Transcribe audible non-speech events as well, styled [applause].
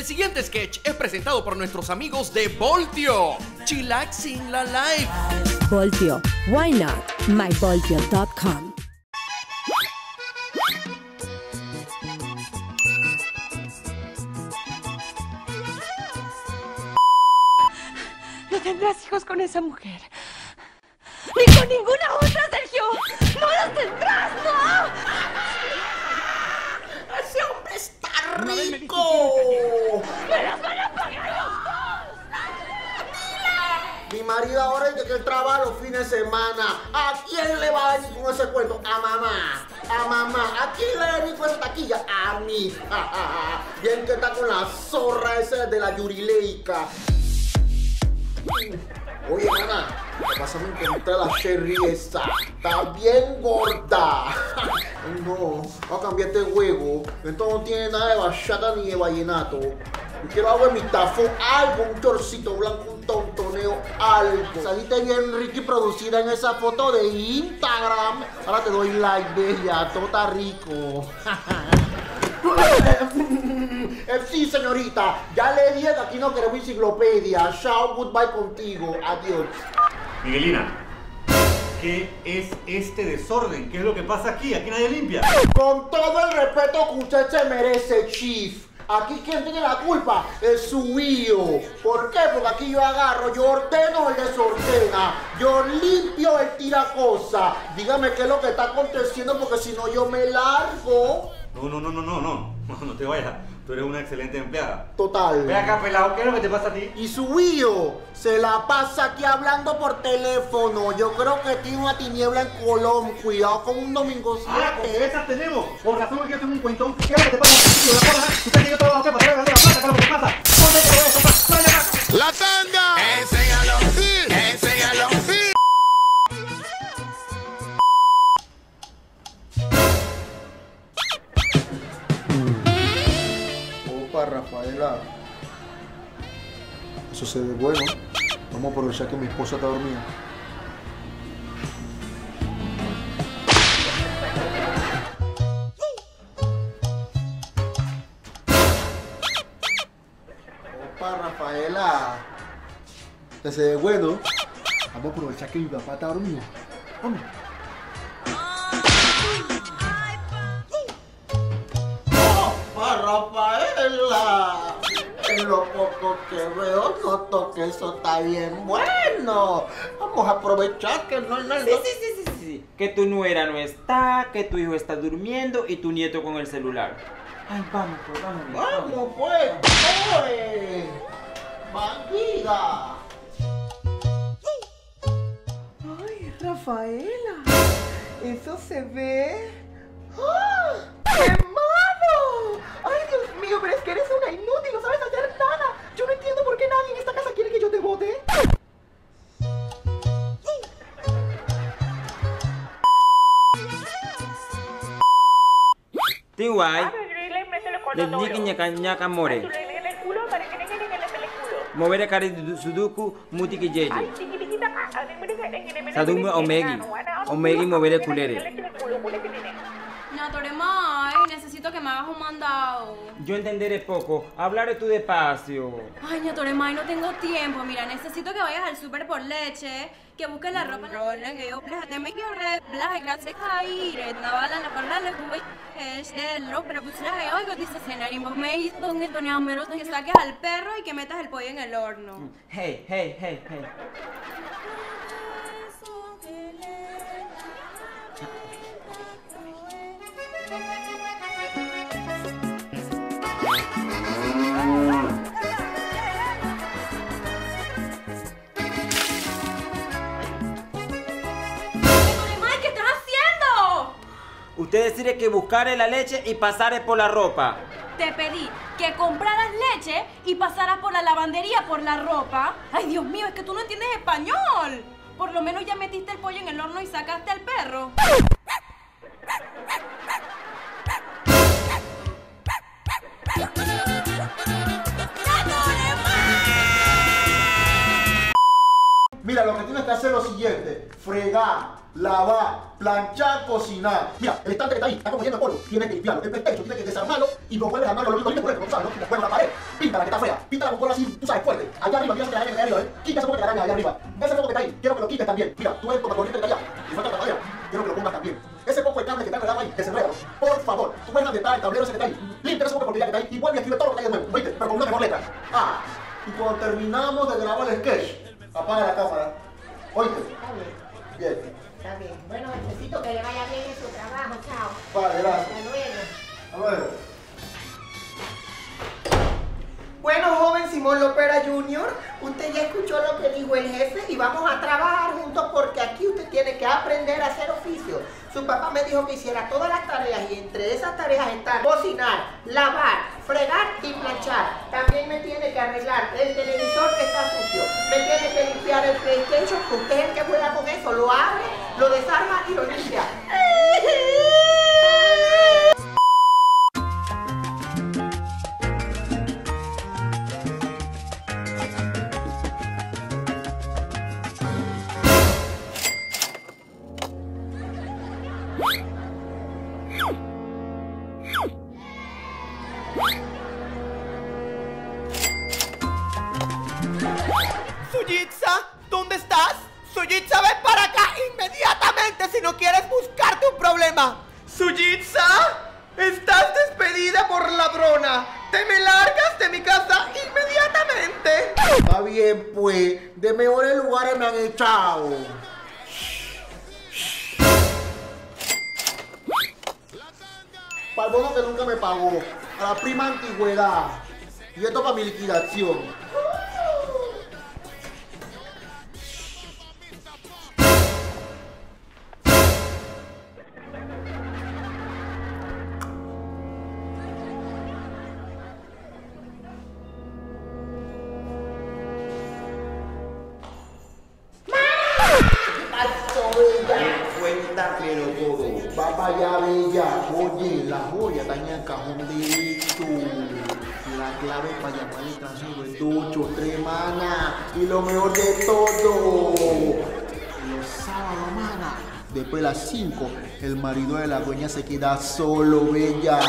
El siguiente sketch es presentado por nuestros amigos de Voltio. Chillaxing la life. Voltio. Why not? MyVoltio.com. No tendrás hijos con esa mujer. Ni con ninguna otra, Sergio. No los tendrás, no. ¡Ese hombre está rico! Me los van a pagar los Mi marido ahora es que él trabaja los fines de semana. ¿A quién le va a venir con ese cuento? A mamá. A mamá. ¿A quién le va a venir con esa taquilla? A mí. [laughs] Bien que está con la zorra esa de la Yurileica. Oye, mamá, ¿qué pasa? Me encontré la Cherry esa. Está bien gorda. [laughs] No, voy a cambiar este huevo. Esto no tiene nada de bachata ni de vallenato. Yo quiero algo en mi tafo, algo, un chorcito blanco, un tontoneo, algo. Saliste bien rica y producida en esa foto de Instagram. Ahora te doy like, bella, todo está rico. [laughs] Eh, sí, señorita, ya le dije que aquí no queremos enciclopedia. Chao, goodbye contigo. Adiós. Miguelina, ¿qué es este desorden? ¿Qué es lo que pasa aquí? Aquí nadie limpia. Con todo el respeto que usted se merece, Chief. Aquí quien tiene la culpa es su hijo. ¿Por qué? Porque aquí yo agarro, yo ordeno el desordena, yo limpio el tira cosa. Dígame qué es lo que está aconteciendo porque si no yo me largo. No, no, no, no, no, no. [laughs] No, te vayas. Tú eres una excelente empleada. Total. Ve acá, pelado, ¿qué es lo que te pasa a ti? Y su hijo se la pasa aquí hablando por teléfono. Yo creo que tiene una tiniebla en Colón. Cuidado con un domingo Ah, con 7. esas tenemos. Por razón que yo tengo un cuentón. ¿Qué es lo que te pasa? Tú crees que yo trabajo para traer la plata, ¿qué es lo que te pasa? ¿Dónde te voy a comprar? ¡Trae la Rafaela. Eso se ve bueno. Vamos a aprovechar que mi esposa está dormida. Opa, Rafaela. Que se ve bueno. Vamos a aprovechar que mi papá está dormido. Que veo, noto que eso está bien bueno. Vamos a aprovechar que no hay nada. Sí, sí, sí, sí, sí. Que tu nuera no está, que tu hijo está durmiendo y tu nieto con el celular. Ay, vamos, pues, vamos. mi amor. Vamos pues, ¡oye! ¡Bandida! Ay, Rafaela, eso se ve. Tiwai, le niki nyaka nyaka more. Movere kari du- suduku mutiki jeje. Sadumu omegi. Omegi movere kulere. Natoremai, necesito que me hagas un mandado. Yo entenderé poco. Hablaré tú despacio. Ay, Natoremai, no tengo tiempo. Mira, necesito que vayas al súper por leche, que busques la ropa. Rola, que yo me quiero reblas, gracias a ir. Navala, la parla, le. Es el ro, pero pues la veo y dice cenar. Y vos me dices donde Antonio Amero, que saques al perro y que metas el pollo en el horno. Hey, hey, hey, hey. Usted decide que buscaré la leche y pasaré por la ropa. Te pedí que compraras leche y pasaras por la lavandería por la ropa. Ay, Dios mío, es que tú no entiendes español. Por lo menos ya metiste el pollo en el horno y sacaste al perro. Lo que tienes que hacer es lo siguiente: fregar, lavar, planchar, cocinar. Mira, el estante que está ahí, está como lleno de polvo. Tienes que limpiarlo. El pecho tienes que desarmarlo y lo vuelves a armarlo lo mismo por eso, ¿sabes? ¿no? Después la pared, pinta con color así, tú sabes, fuerte. Allá arriba, mira esa telaraña que está arriba, ¿eh? Quita ese foco de telaraña allá arriba. Ese foco que está ahí, quiero que lo quites también. Mira, tú eres como corriente de allá. Y falta la madera. Quiero que lo pongas también. Ese poco de cable que está enredado ahí, que se enreda. Por favor, tú puedes ambientar el tablero ese que está ahí. Limpia ese poco de porquería que está ahí y vuelve a escribir todo lo que hay de nuevo. ¿Viste? Pero con una mejor letra. Ah, y cuando terminamos de grabar el sketch, apaga la cámara. ¿Oíste? Está bien, Bien. está bien. Bueno, necesito que le vaya bien en su trabajo. Chao. Vale, gracias. Hasta luego. A ver. Bueno, joven Simón Lopera Jr., usted ya escuchó lo que dijo el jefe y vamos a trabajar juntos porque aquí usted tiene que aprender a hacer oficio. Su papá me dijo que hiciera todas las tareas y entre esas tareas están cocinar, lavar, fregar y planchar. También me tiene que arreglar el televisor que está sucio. Me tiene que limpiar el PlayStation, que usted es el que juega con eso. Lo abre, lo desarma y lo limpia. Suyitza, ven para acá inmediatamente si no quieres buscarte un problema. Suyitza, estás despedida por ladrona. Te me largas de mi casa inmediatamente. Está bien, pues. De mejores lugares me han echado. Para el bono que nunca me pagó. A la prima antigüedad. Y esto para mi liquidación. Para allá, bella. Oye, la joya en el cajón derecho. La clave para llamar el transmiso es 283, mana. Y lo mejor de todo. Los sábados, mana. Después de las 5, el marido de la dueña se queda solo, bella.